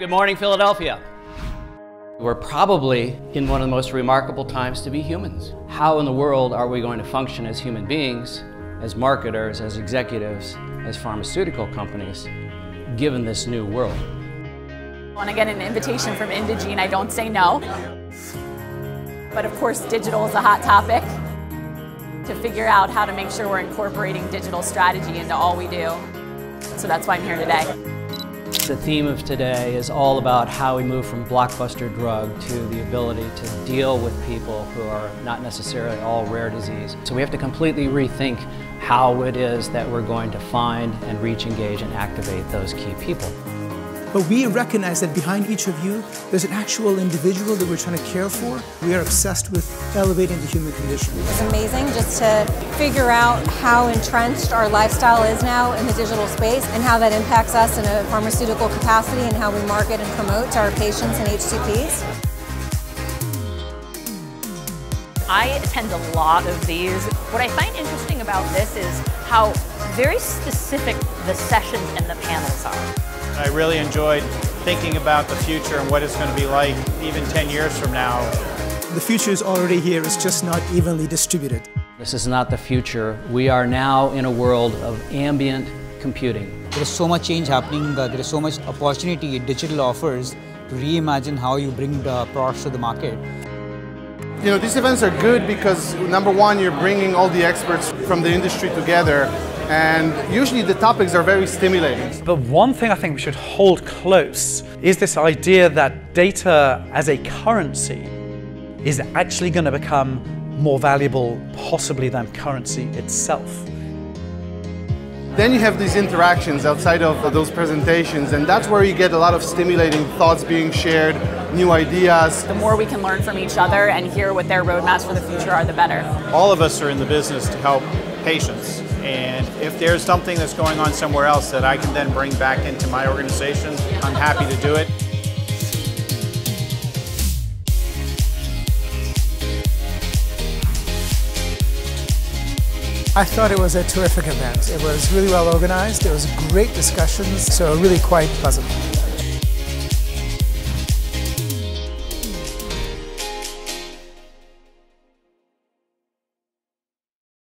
Good morning, Philadelphia. We're probably in one of the most remarkable times to be humans. How in the world are we going to function as human beings, as marketers, as executives, as pharmaceutical companies, given this new world? When I get an invitation from Indegene, I don't say no. But of course, digital is a hot topic to figure out how to make sure we're incorporating digital strategy into all we do. So that's why I'm here today. The theme of today is all about how we move from blockbuster drug to the ability to deal with people who are not necessarily all rare disease. So we have to completely rethink how it is that we're going to find and reach, engage, and activate those key people. But we recognize that behind each of you, there's an actual individual that we're trying to care for. We are obsessed with elevating the human condition. It's amazing just to figure out how entrenched our lifestyle is now in the digital space and how that impacts us in a pharmaceutical capacity and how we market and promote to our patients and HCPs. I attend a lot of these. What I find interesting about this is how very specific the sessions and the panels are. I really enjoyed thinking about the future and what it's going to be like even 10 years from now. The future is already here, it's just not evenly distributed. This is not the future. We are now in a world of ambient computing. There is so much change happening, uh, there is so much opportunity digital offers to reimagine how you bring the products to the market. You know, these events are good because number one, you're bringing all the experts from the industry together and usually the topics are very stimulating. But one thing I think we should hold close is this idea that data as a currency is actually going to become more valuable possibly than currency itself. Then you have these interactions outside of those presentations, and that's where you get a lot of stimulating thoughts being shared, new ideas. The more we can learn from each other and hear what their roadmaps for the future are, the better. All of us are in the business to help patients. And if there's something that's going on somewhere else that I can then bring back into my organization, I'm happy to do it. I thought it was a terrific event. It was really well organized. There was great discussions, so really quite pleasant.